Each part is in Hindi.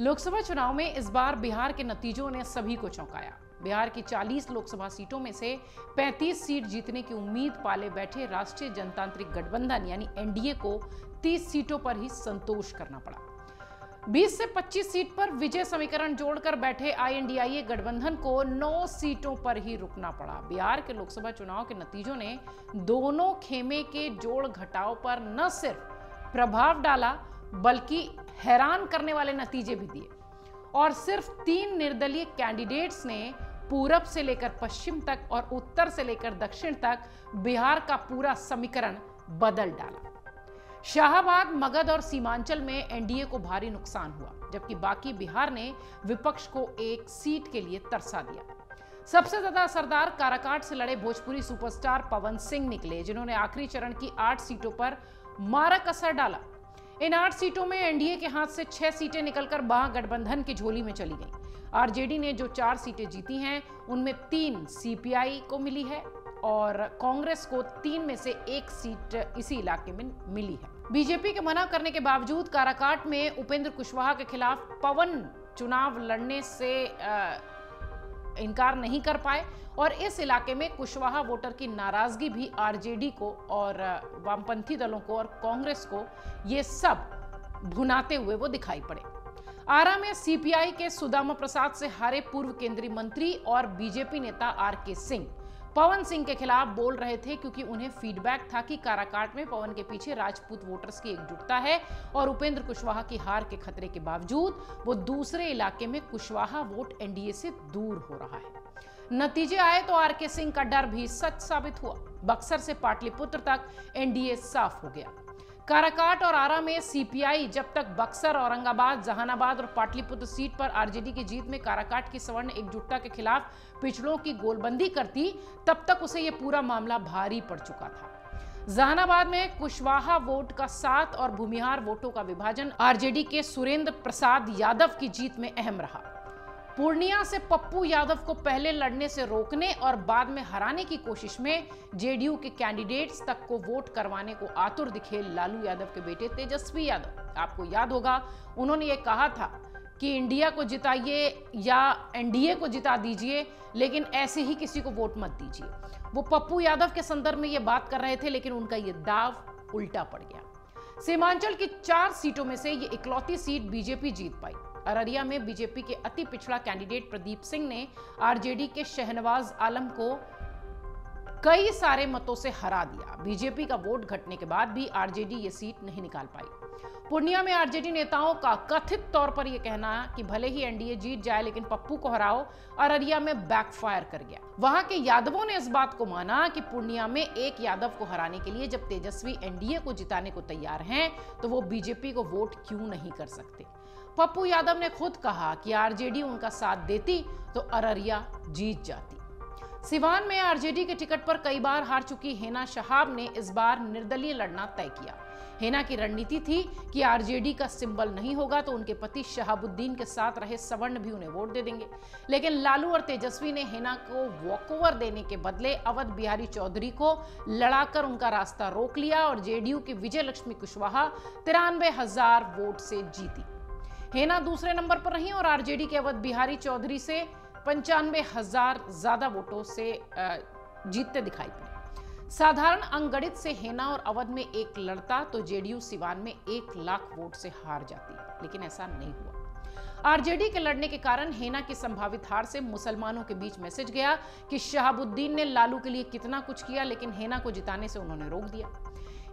लोकसभा चुनाव में इस बार बिहार के नतीजों ने सभी को चौंकाया। बिहार की 40 लोकसभा सीटों में से 35 सीट जीतने की उम्मीद पाले बैठे राष्ट्रीय जनतांत्रिक गठबंधन, यानी एनडीए को 30 सीटों पर ही संतोष करना पड़ा। 20 से 25 सीट पर विजय समीकरण जोड़कर बैठे आईएनडीआईए गठबंधन को 9 सीटों पर ही रुकना पड़ा। बिहार के लोकसभा चुनाव के नतीजों ने दोनों खेमे के जोड़ घटाव पर न सिर्फ़ प्रभाव डाला बल्कि हैरान करने वाले नतीजे भी दिए। और सिर्फ़ तीन निर्दलीय कैंडिडेट्स ने पूरब से लेकर पश्चिम तक और उत्तर से लेकर दक्षिण तक बिहार का पूरा समीकरण बदल डाला। शाहबाद, मगध और सीमांचल में एनडीए को भारी नुकसान हुआ, जबकि बाकी बिहार ने विपक्ष को एक सीट के लिए तरसा दिया। सबसे ज़्यादा असरदार काराकाट से लड़े भोजपुरी सुपरस्टार पवन सिंह निकले, जिन्होंने आखिरी चरण की आठ सीटों पर मारक असर डाला। इन आठ सीटों में एनडीए के हाथ से छह सीटें निकलकर महागठबंधन की झोली में चली गईं। आरजेडी ने जो चार सीटें जीती हैं, उनमें तीन सीपीआई को मिली है और कांग्रेस को तीन में से एक सीट इसी इलाके में मिली है बीजेपी के मना करने के बावजूद काराकाट में उपेंद्र कुशवाहा के खिलाफ पवन चुनाव लड़ने से इनकार नहीं कर पाए और इस इलाके में कुशवाहा वोटर की नाराज़गी भी आरजेडी को और वामपंथी दलों को और कांग्रेस को ये सब भुनाते हुए वो दिखाई पड़े। आरा में सीपीआई के सुदामा प्रसाद से हारे पूर्व केंद्रीय मंत्री और बीजेपी नेता आर के सिंह। पवन सिंह के खिलाफ बोल रहे थे क्योंकि उन्हें फीडबैक था कि काराकाट में पवन के पीछे राजपूत वोटर्स की एकजुटता है और उपेंद्र कुशवाहा की हार के खतरे के बावजूद वो दूसरे इलाके में कुशवाहा वोट एनडीए से दूर हो रहा है। नतीजे आए तो आर के सिंह का डर भी सच साबित हुआ। बक्सर से पाटलिपुत्र तक एनडीए साफ़ हो गया। काराकाट और आरा में सीपीआई, जब तक बक्सर, औरंगाबाद, जहानाबाद और पाटलिपुत्र सीट पर आरजेडी की जीत में काराकाट की सवर्ण एकजुटता के खिलाफ पिछड़ों की गोलबंदी करती, तब तक उसे यह पूरा मामला भारी पड़ चुका था। जहानाबाद में कुशवाहा वोट का सात और भूमिहार वोटों का विभाजन आरजेडी के सुरेंद्र प्रसाद यादव की जीत में अहम रहा। पूर्णिया से पप्पू यादव को पहले लड़ने से रोकने और बाद में हराने की कोशिश में जेडीयू के कैंडिडेट्स तक को वोट करवाने को आतुर दिखे लालू यादव के बेटे तेजस्वी यादव। आपको याद होगा, उन्होंने ये कहा था कि इंडिया को जिताइए या एनडीए को जिता दीजिए, लेकिन ऐसे ही किसी को वोट मत दीजिए। वो पप्पू यादव के संदर्भ में ये बात कर रहे थे, लेकिन उनका ये दाव उल्टा पड़ गया। सीमांचल की चार सीटों में से ये इकलौती सीट बीजेपी जीत पाई। अररिया में बीजेपी के अति पिछड़ा कैंडिडेट प्रदीप सिंह ने आरजेडी के शहनवाज आलम को कई सारे मतों से हरा दिया। बीजेपी का वोट घटने के बाद भी आरजेडी ये सीट नहीं निकाल पाई। पूर्णिया में आरजेडी नेताओं का कथित तौर पर यह कहना कि भले ही एनडीए जीत जाए, लेकिन पप्पू को हराओ, अररिया में बैकफायर कर गया। वहाँ के यादवों ने इस बात को माना कि पूर्णिया में एक यादव को हराने के लिए जब तेजस्वी एनडीए को जिताने को तैयार हैं तो वो बीजेपी को वोट क्यों नहीं कर सकते? पप्पू यादव ने खुद कहा कि आरजेडी उनका साथ देती तो अररिया जीत जाती। सिवान में आरजेडी के टिकट पर कई बार हार चुकी हेना शहाब ने इस बार निर्दलीय लड़ना तय किया। हेना की रणनीति थी कि आरजेडी का सिंबल नहीं होगा तो उनके पति शहाबुद्दीन के साथ रहे सवर्ण भी उन्हें वोट दे देंगे। लेकिन लालू और तेजस्वी ने हेना को वॉकओवर देने के बदले अवध बिहारी चौधरी को लड़ाकर उनका रास्ता रोक लिया और जेडीयू की विजय लक्ष्मी कुशवाहा तिरानवे वोट से जीती। हेना दूसरे नंबर पर रही और आरजेडी के अवध बिहारी चौधरी से पंचानवे हज़ार ज़्यादा वोटों से जीतते दिखाई पड़े। साधारण अंगणित से हेना और अवध में एक लड़ता तो जेडीयू सिवान में एक लाख वोट से हार जाती, लेकिन ऐसा नहीं हुआ। आरजेडी के लड़ने के कारण हेना की संभावित हार से मुसलमानों के बीच मैसेज गया कि शहाबुद्दीन ने लालू के लिए कितना कुछ किया, लेकिन हेना को जिताने से उन्होंने रोक दिया।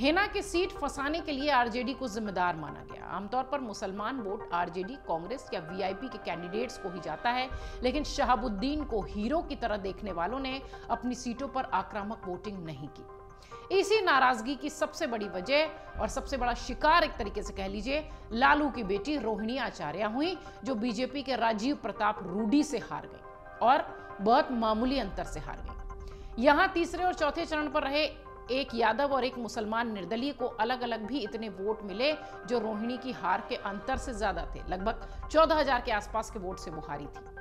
हेना की सीट फंसाने के लिए आरजेडी को जिम्मेदार माना गया। आमतौर पर मुसलमान वोट आरजेडी कांग्रेस या वीआईपी के कैंडिडेट्स को ही जाता है, लेकिन शहाबुद्दीन को हीरो की तरह देखने वालों ने अपनी सीटों पर आक्रामक वोटिंग नहीं की। इसी नाराज़गी की सबसे बड़ी वजह और सबसे बड़ा शिकार एक तरीके से कह लीजिए, लालू की बेटी रोहिणी आचार्य हुई, जो बीजेपी के राजीव प्रताप रूडी से हार गई और बहुत मामूली अंतर से हार गई। यहाँ तीसरे और चौथे चरण पर रहे एक यादव और एक मुसलमान निर्दलीय को अलग अलग भी इतने वोट मिले जो रोहिणी की हार के अंतर से ज़्यादा थे। लगभग चौदह के आसपास के वोट से वो हारी थी।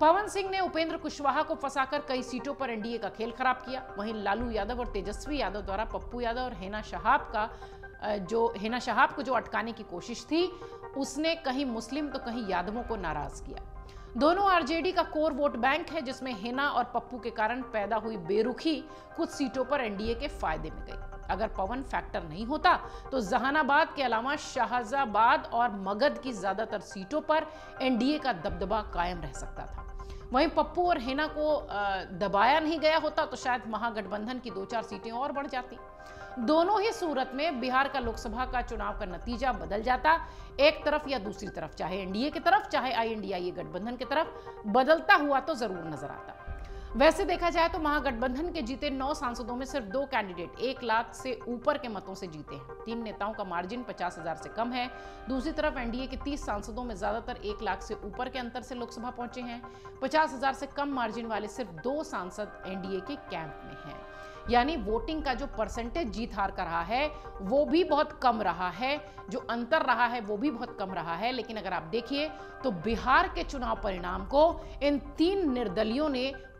पवन सिंह ने उपेंद्र कुशवाहा को फंसाकर कई सीटों पर एनडीए का खेल खराब किया। वहीं लालू यादव और तेजस्वी यादव द्वारा पप्पू यादव और हेना शहाब का जो, हेना शहाब को जो अटकाने की कोशिश थी, उसने कहीं मुस्लिम तो कहीं यादवों को नाराज़ किया। दोनों आरजेडी का कोर वोट बैंक है, जिसमें हिना और पप्पू के कारण पैदा हुई बेरुखी कुछ सीटों पर एनडीए के फ़ायदे में गई। अगर पवन फैक्टर नहीं होता तो जहानाबाद के अलावा शाहजाबाद और मगध की ज़्यादातर सीटों पर एनडीए का दबदबा कायम रह सकता था। वहीं पप्पू और हेना को दबाया नहीं गया होता तो शायद महागठबंधन की दो चार सीटें और बढ़ जाती। दोनों ही सूरत में बिहार का लोकसभा का चुनाव का नतीजा बदल जाता। एक तरफ़ या दूसरी तरफ़, चाहे एनडीए की तरफ़, चाहे आई गठबंधन की तरफ़, बदलता हुआ तो ज़रूर नज़र आता। वैसे देखा जाए तो महागठबंधन के जीते नौ सांसदों में सिर्फ़ दो कैंडिडेट, एक लाख से ऊपर के मतों से जीते हैं। तीन नेताओं का मार्जिन पचास हज़ार से कम है। दूसरी तरफ़ एनडीए के तीस सांसदों में ज़्यादातर एक लाख से ऊपर के अंतर से लोकसभा पहुँचे हैं। पचास हज़ार से कम मार्जिन वाले सिर्फ़ दो सांसद एनडीए के कैंप में हैं। यानी वोटिंग का जो परसेंटेज जीत हार का रहा है, वो भी बहुत कम रहा है। जो अंतर रहा है, वो भी बहुत कम रहा है। लेकिन अगर आप देखिए तो बिहार के चुनाव परिणाम को इन तीन निर्दलियों ने